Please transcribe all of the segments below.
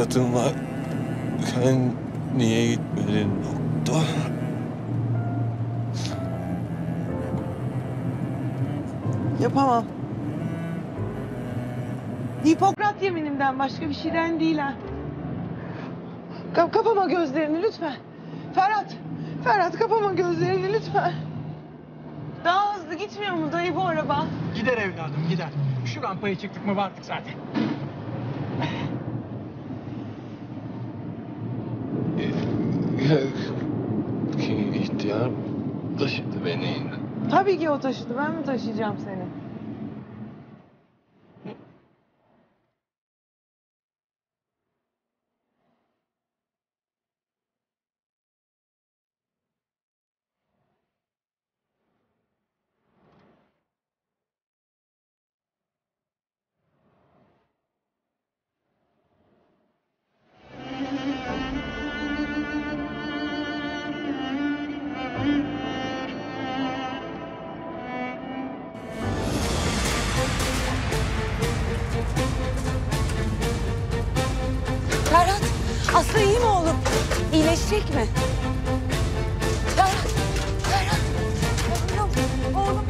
fırsatın var. Sen niye gitmedin doktor? Yapamam. Hipokrat yeminimden başka bir şeyden değil ha. Kap kapama gözlerini lütfen. Ferhat, Ferhat kapama gözlerini lütfen. Daha hızlı gitmiyor mu dayı bu araba? Gider evladım gider. Şu rampaya çıktık mı vardık zaten. İhtiyar taşıdı beni. Tabii ki o taşıdı. Ben mi taşıyacağım seni? Aslı iyi mi oğlum? İyileşecek mi? Ferhat. Oğlum, oğlum.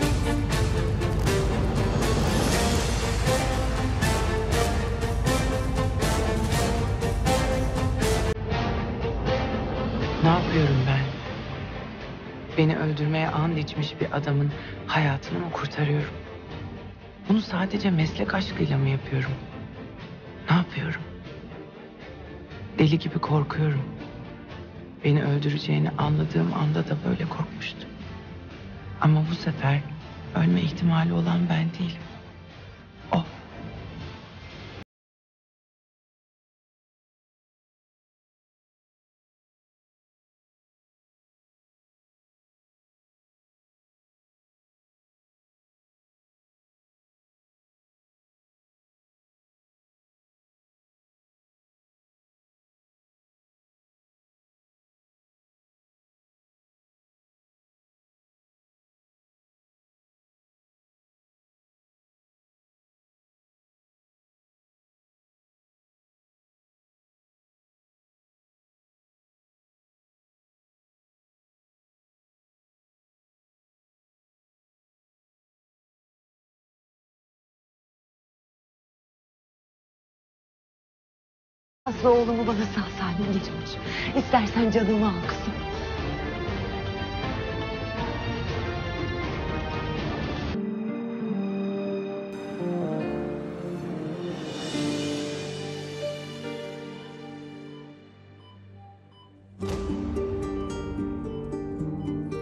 Ne yapıyorum ben? Beni öldürmeye and içmiş bir adamın hayatını mı kurtarıyorum? Bunu sadece meslek aşkıyla mı yapıyorum? Ne yapıyorum? Deli gibi korkuyorum. Beni öldüreceğini anladığım anda da böyle korkmuştum. Ama bu sefer ölme ihtimali olan ben değilim. Aslı oğlumu bana sağ salim getirmiş. İstersen canımı al kızım.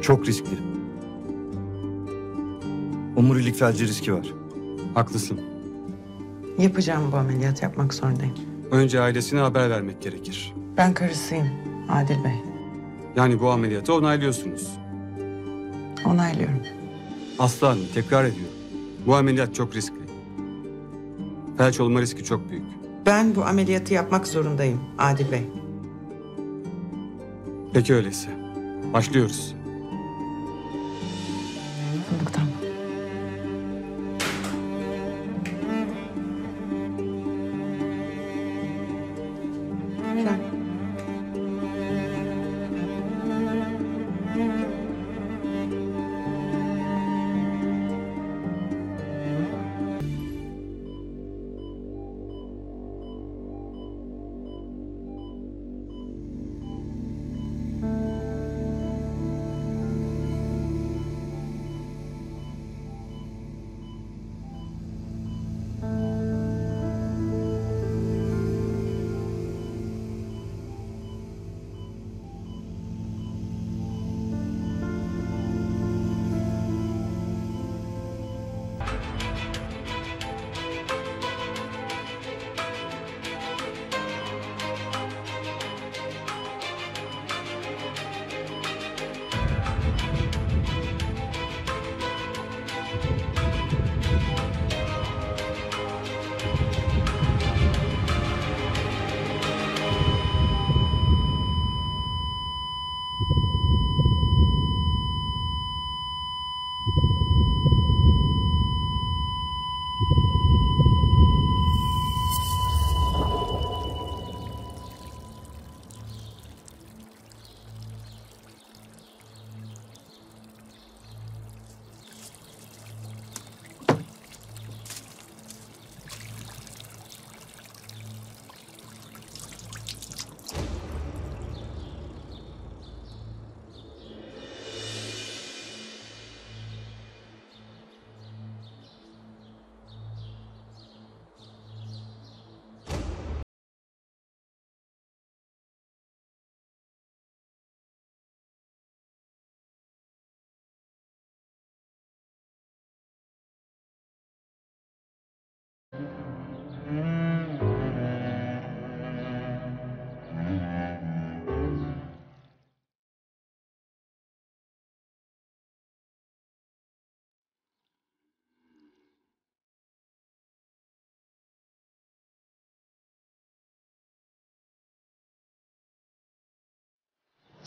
Çok riskli. Omurilik felci riski var. Haklısın. Yapacağım bu ameliyat yapmak zorundayım. Önce ailesine haber vermek gerekir. Ben karısıyım Adil Bey. Yani bu ameliyatı onaylıyorsunuz. Onaylıyorum. Aslı Hanım tekrar ediyorum. Bu ameliyat çok riskli. Felç olma riski çok büyük. Ben bu ameliyatı yapmak zorundayım Adil Bey. Peki öyleyse. Başlıyoruz.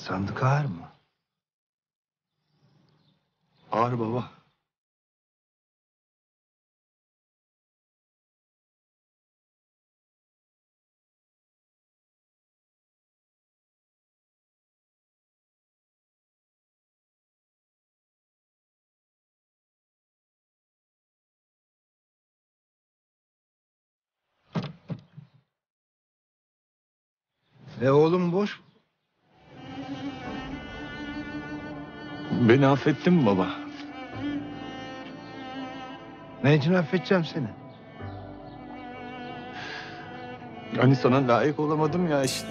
Sandık ağır mı? Ağır baba. E oğlum boş. Beni affettin mi baba? Ne için affedeceğim seni? Hani sana layık olamadım ya işte.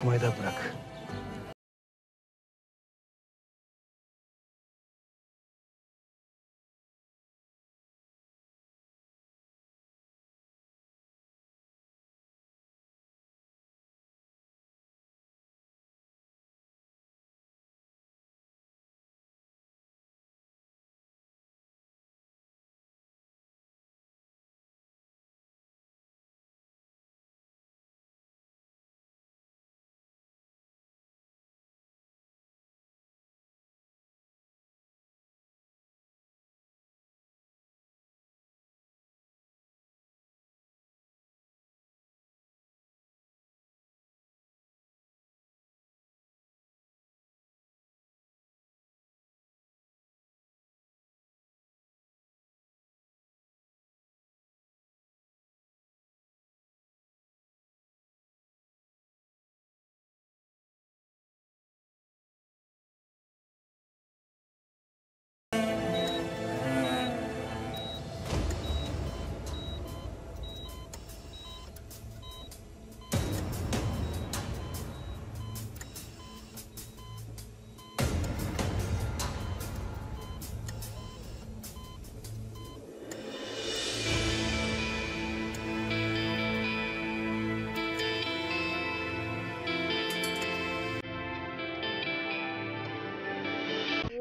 Okumayı da bırak.